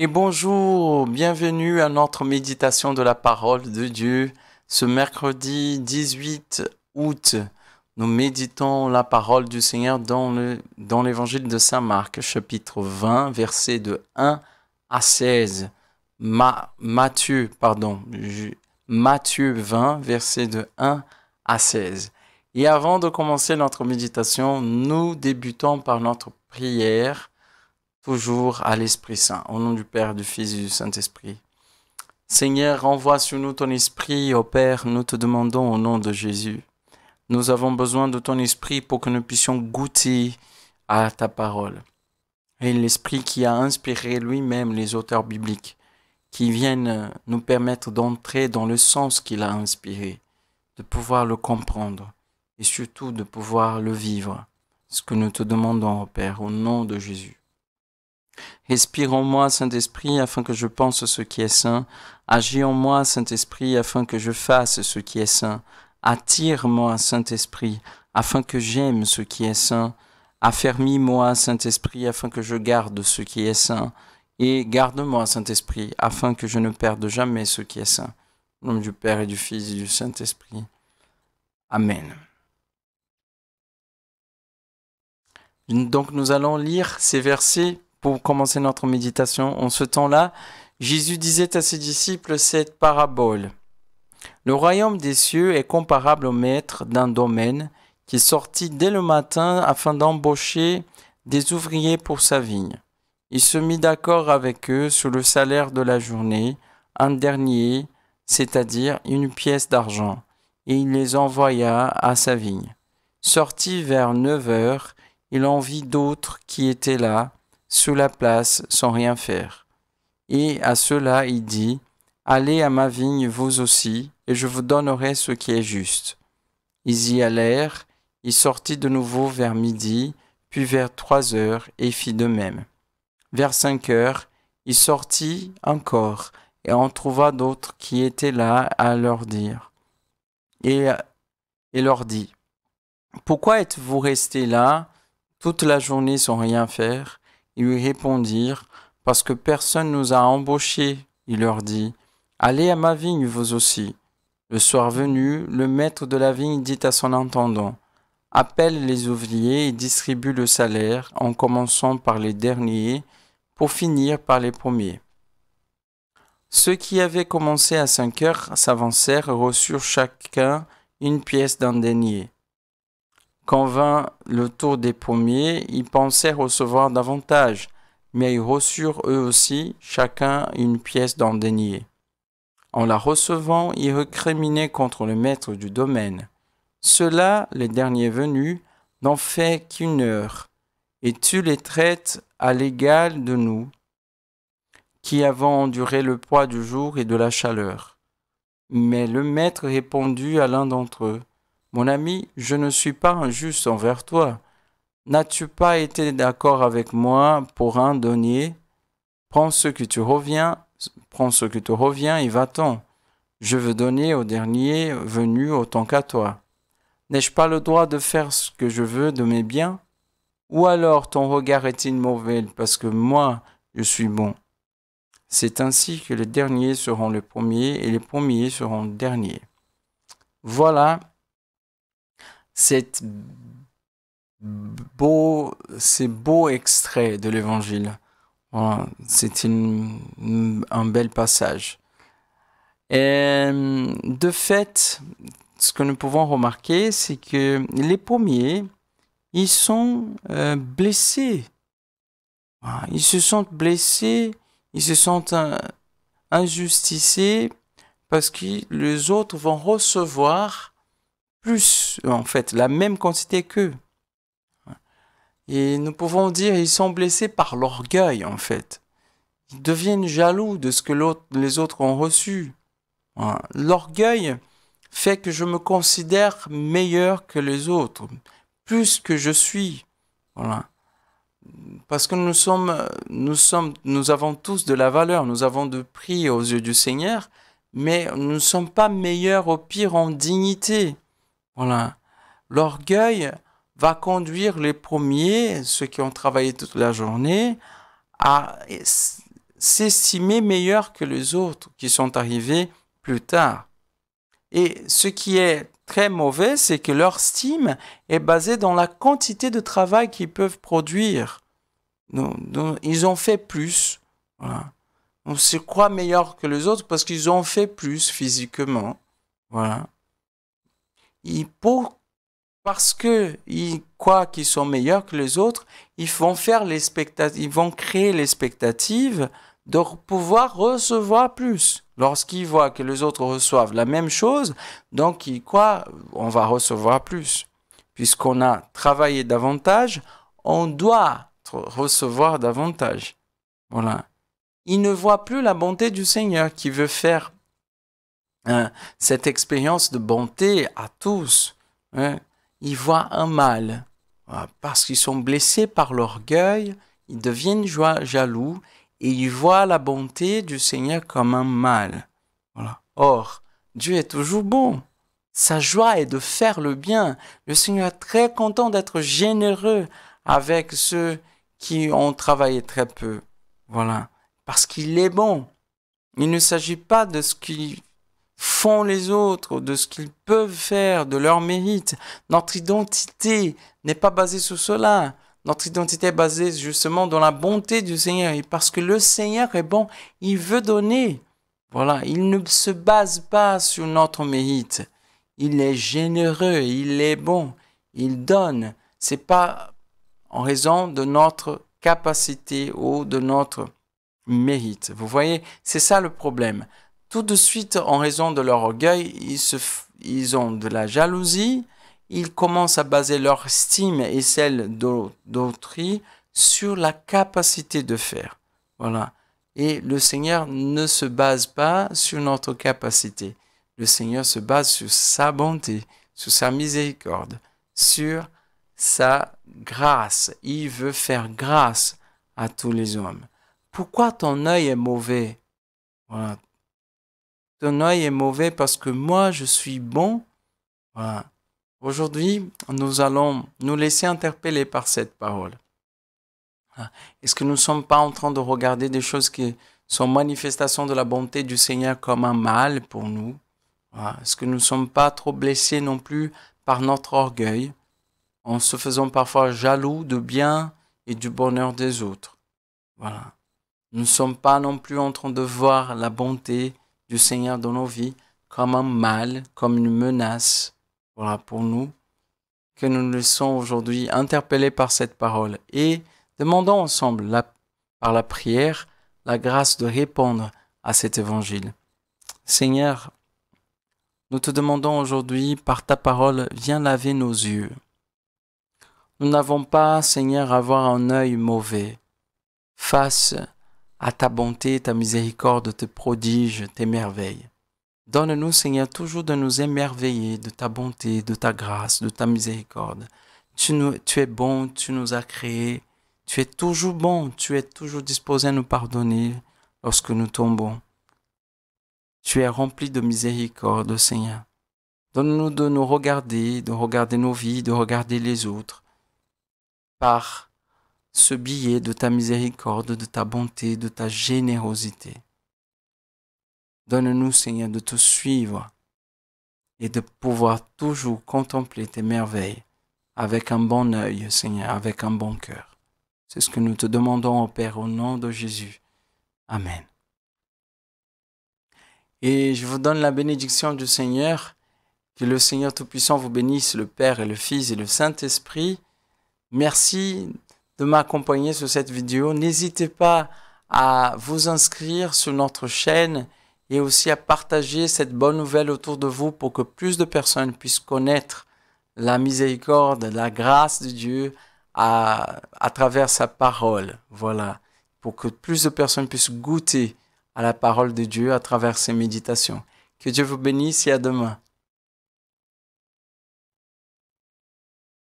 Et bonjour, bienvenue à notre méditation de la parole de Dieu. Ce mercredi 18 août, nous méditons la parole du Seigneur dans le dans l'évangile de Saint Marc, chapitre 20, versets de 1 à 16. Ma, Matthieu, pardon, Matthieu 20, versets de 1 à 16. Et avant de commencer notre méditation, nous débutons par notre prière toujours à l'Esprit Saint. Au nom du Père, du Fils et du Saint-Esprit. Seigneur, renvoie sur nous ton esprit, ô Père, nous te demandons au nom de Jésus. Nous avons besoin de ton esprit pour que nous puissions goûter à ta parole. Et l'esprit qui a inspiré lui-même les auteurs bibliques, qui viennent nous permettre d'entrer dans le sens qu'il a inspiré, de pouvoir le comprendre et surtout de pouvoir le vivre. Ce que nous te demandons, ô Père, au nom de Jésus. Respire en moi, Saint-Esprit, afin que je pense ce qui est saint. Agis en moi, Saint-Esprit, afin que je fasse ce qui est saint. Attire-moi, Saint-Esprit, afin que j'aime ce qui est saint. Affermis-moi, Saint-Esprit, afin que je garde ce qui est saint. Et garde-moi, Saint-Esprit, afin que je ne perde jamais ce qui est saint. Au nom du Père et du Fils et du Saint-Esprit. Amen. Donc nous allons lire ces versets pour commencer notre méditation. En ce temps-là, Jésus disait à ses disciples cette parabole. Le royaume des cieux est comparable au maître d'un domaine qui sortit dès le matin afin d'embaucher des ouvriers pour sa vigne. Il se mit d'accord avec eux sur le salaire de la journée, un dernier, c'est-à-dire une pièce d'argent, et il les envoya à sa vigne. Sorti vers neuf heures, il en vit d'autres qui étaient là, sous la place sans rien faire. Et à cela il dit, Allez à ma vigne vous aussi, et je vous donnerai ce qui est juste. Ils y allèrent, il sortit de nouveau vers midi, puis vers trois heures, et fit de même. Vers cinq heures, il sortit encore, et en trouva d'autres qui étaient là à leur dire. Et, et leur dit, Pourquoi êtes-vous restés là toute la journée sans rien faire? Lui répondirent, Parce que personne nous a embauchés. Il leur dit, Allez à ma vigne vous aussi. Le soir venu, le maître de la vigne dit à son intendant, Appelle les ouvriers et distribue le salaire, en commençant par les derniers, pour finir par les premiers. Ceux qui avaient commencé à cinq heures s'avancèrent et reçurent chacun une pièce d'un denier. Quand vint le tour des premiers, ils pensaient recevoir davantage, mais ils reçurent eux aussi chacun une pièce d'un denier. En la recevant, ils recriminaient contre le maître du domaine. Ceux-là, les derniers venus, n'en fait qu'une heure, et tu les traites à l'égal de nous, qui avons enduré le poids du jour et de la chaleur. Mais le maître répondit à l'un d'entre eux, mon ami, je ne suis pas injuste envers toi. N'as-tu pas été d'accord avec moi pour un denier? Prends ce que tu reviens, prends ce que te revient et va-t'en. Je veux donner au dernier venu autant qu'à toi. N'ai-je pas le droit de faire ce que je veux de mes biens? Ou alors ton regard est-il mauvais parce que moi je suis bon? C'est ainsi que les derniers seront les premiers et les premiers seront les derniers. Voilà cette beau, ces beaux extraits de l'évangile. c'est un bel passage. Et de fait, ce que nous pouvons remarquer, c'est que les premiers, ils sont euh, blessés. Ils se sentent blessés, ils se sentent injusticés parce que les autres vont recevoir plus, en fait, la même quantité qu'eux. Et nous pouvons dire ils sont blessés par l'orgueil, en fait. Ils deviennent jaloux de ce que les autres ont reçu. L'orgueil fait que je me considère meilleur que les autres, plus que je suis. Parce que nous sommes, nous sommes, nous avons tous de la valeur, nous avons de prix aux yeux du Seigneur, mais nous ne sommes pas meilleurs au pire en dignité. Voilà. L'orgueil va conduire les premiers, ceux qui ont travaillé toute la journée, à s'estimer meilleurs que les autres qui sont arrivés plus tard. Et ce qui est très mauvais, c'est que leur estime est basée dans la quantité de travail qu'ils peuvent produire. ils ont fait plus. On se croit meilleur que les autres? Parce qu'ils ont fait plus physiquement. Voilà. Pour, parce qu'ils croient qu'ils sont meilleurs que les autres, ils vont faire les ils vont créer l'expectative de pouvoir recevoir plus. Lorsqu'ils voient que les autres reçoivent la même chose, donc ils croient on va recevoir plus. Puisqu'on a travaillé davantage, on doit recevoir davantage. Voilà. Ils ne voient plus la bonté du Seigneur qui veut faire hein, cette expérience de bonté à tous. Hein. Ils voient un mal. Parce qu'ils sont blessés par l'orgueil, ils deviennent jaloux et il voit la bonté du Seigneur comme un mal. Voilà. Or, Dieu est toujours bon. Sa joie est de faire le bien. Le Seigneur est très content d'être généreux avec ceux qui ont travaillé très peu. Voilà. Parce qu'il est bon. Il ne s'agit pas de ce qu'ils font les autres, de ce qu'ils peuvent faire, de leur mérite. Notre identité n'est pas basée sur cela. Notre identité est basée justement dans la bonté du Seigneur. Et parce que le Seigneur est bon, il veut donner. Voilà, il ne se base pas sur notre mérite. Il est généreux, il est bon, il donne. C'est pas en raison de notre capacité ou de notre mérite. Vous voyez, c'est ça le problème. Tout de suite, en raison de leur orgueil, ils, ont de la jalousie, ils commencent à baser leur estime et celle d'autrui sur la capacité de faire. Voilà. Et le Seigneur ne se base pas sur notre capacité. Le Seigneur se base sur sa bonté, sur sa miséricorde, sur sa grâce. Il veut faire grâce à tous les hommes. Pourquoi ton œil est mauvais? Voilà. Ton œil est mauvais parce que moi je suis bon. Voilà. Aujourd'hui, nous allons nous laisser interpeller par cette parole. Est-ce que nous ne sommes pas en train de regarder des choses qui sont manifestations de la bonté du Seigneur comme un mal pour nous? Est-ce que nous ne sommes pas trop blessés non plus par notre orgueil, en se faisant parfois jaloux du bien et du bonheur des autres? Voilà. Nous ne sommes pas non plus en train de voir la bonté du Seigneur dans nos vies comme un mal, comme une menace voilà pour nous, que nous nous laissons aujourd'hui interpeller par cette parole et demandons ensemble, par la prière, la grâce de répondre à cet évangile. Seigneur, nous te demandons aujourd'hui, par ta parole, viens laver nos yeux. Nous n'avons pas, Seigneur, à avoir un œil mauvais face à ta bonté, ta miséricorde, tes prodiges, tes merveilles. Donne-nous, Seigneur, toujours de nous émerveiller de ta bonté, de ta grâce, de ta miséricorde. Tu, tu es bon, tu nous as créés. Tu es toujours bon, tu es toujours disposé à nous pardonner lorsque nous tombons. Tu es rempli de miséricorde, Seigneur. Donne-nous de nous regarder, de regarder nos vies, de regarder les autres, par ce billet de ta miséricorde, de ta bonté, de ta générosité. Donne-nous, Seigneur, de te suivre et de pouvoir toujours contempler tes merveilles avec un bon œil, Seigneur, avec un bon cœur. C'est ce que nous te demandons, au Père, au nom de Jésus. Amen. Et je vous donne la bénédiction du Seigneur. Que le Seigneur Tout-Puissant vous bénisse, le Père et le Fils et le Saint-Esprit. Merci de m'accompagner sur cette vidéo. N'hésitez pas à vous inscrire sur notre chaîne et aussi à partager cette bonne nouvelle autour de vous pour que plus de personnes puissent connaître la miséricorde, la grâce de Dieu à, à travers sa parole. Voilà. Pour que plus de personnes puissent goûter à la parole de Dieu à travers ses méditations. Que Dieu vous bénisse et à demain.